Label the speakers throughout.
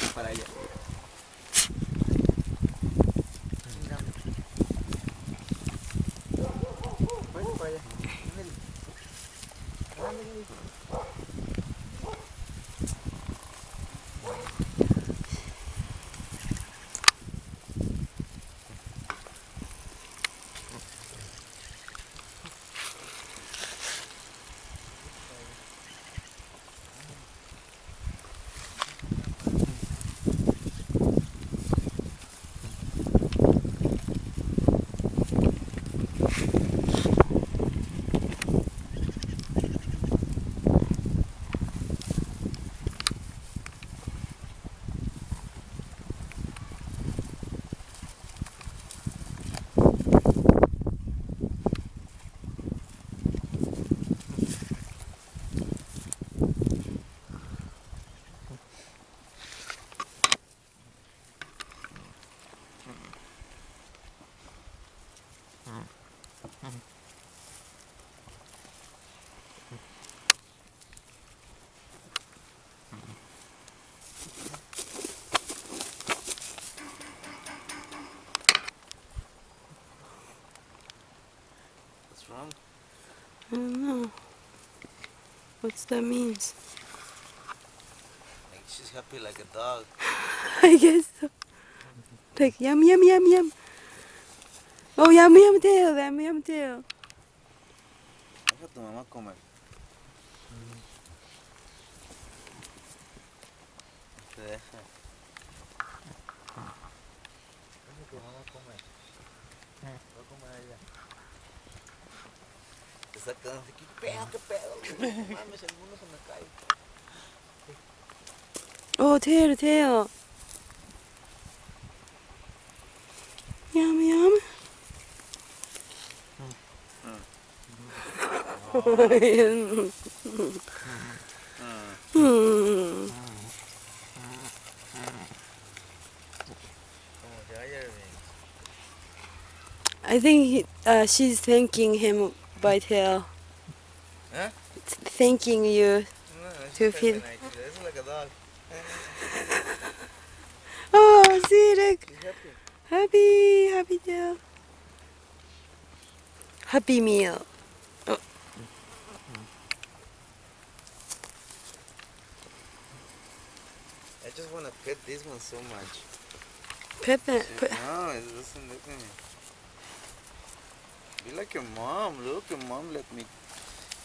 Speaker 1: Vete para allá. Vete para allá. What's wrong?
Speaker 2: I don't know. What's that means?
Speaker 1: Like she's happy like a dog.
Speaker 2: I guess so. Like yum yum yum yum. Oh yum yum tail, yum yum tail.
Speaker 1: Deja tu mamá comer. Mm-hmm. Te deja. Deja a tu mamá comer. Va a comer allá. Te saca de aquí. ¿Qué pedo? ¿Qué pedo? Mames, el mundo se me cae.
Speaker 2: Oh tail tail. Yum yum.
Speaker 1: Como que vaya bien.
Speaker 2: I think he, uh, she's thanking him by tail.
Speaker 1: Huh?
Speaker 2: Thanking you.
Speaker 1: No,
Speaker 2: To
Speaker 1: she's
Speaker 2: feel-
Speaker 1: happy like this. It's like a dog.
Speaker 2: Oh, see, look.
Speaker 1: Happy.
Speaker 2: Happy, happy tail. Happy meal.
Speaker 1: I just want to pet this one so much. Pet
Speaker 2: Pe-
Speaker 1: no, it doesn't look at me. Be like your mom. Look, your mom let me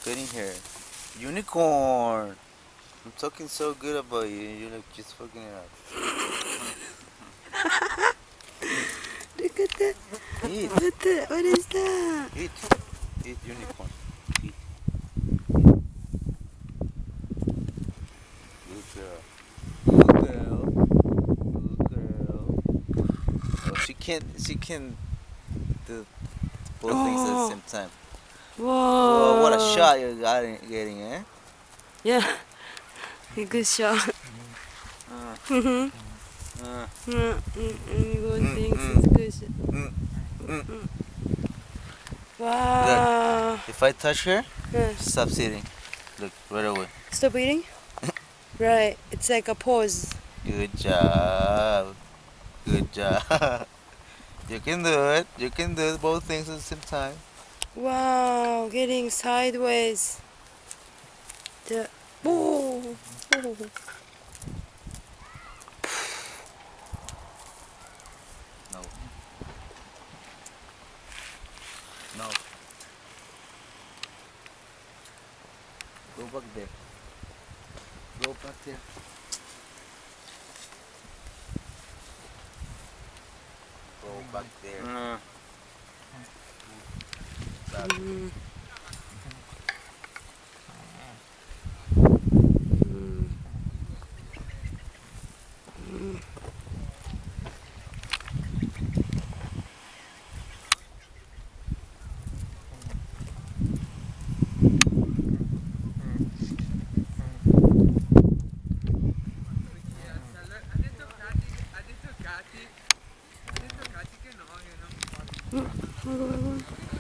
Speaker 1: getting here. Unicorn. I'm talking so good about you. and You're like just fucking it up.
Speaker 2: look at that.
Speaker 1: Eat,
Speaker 2: What the? What is that?
Speaker 1: eat, eat unicorn. Eat. Good girl. Good girl. Good girl. Oh, she can't. She can do both things at the
Speaker 2: Oh.
Speaker 1: same time.
Speaker 2: Whoa.
Speaker 1: Whoa, what a shot you're got- getting, eh?
Speaker 2: Yeah. Good shot.
Speaker 1: Uh,
Speaker 2: Mhm.
Speaker 1: uh,
Speaker 2: Mm, mm, mm, Good
Speaker 1: Mm,
Speaker 2: things
Speaker 1: mm.
Speaker 2: is good shot.
Speaker 1: mm, mm.
Speaker 2: Wow.
Speaker 1: If I touch her,
Speaker 2: Yeah.
Speaker 1: stop sitting. Look, right away.
Speaker 2: Stop eating? right. It's like a pause.
Speaker 1: Good job. Good job. you can do it. You can do both things at the same time.
Speaker 2: Wow. Getting sideways. The. Whoa.
Speaker 1: No. No. Go back there. Go back there. Back there.
Speaker 2: Mm. Mm. 嗯好的好的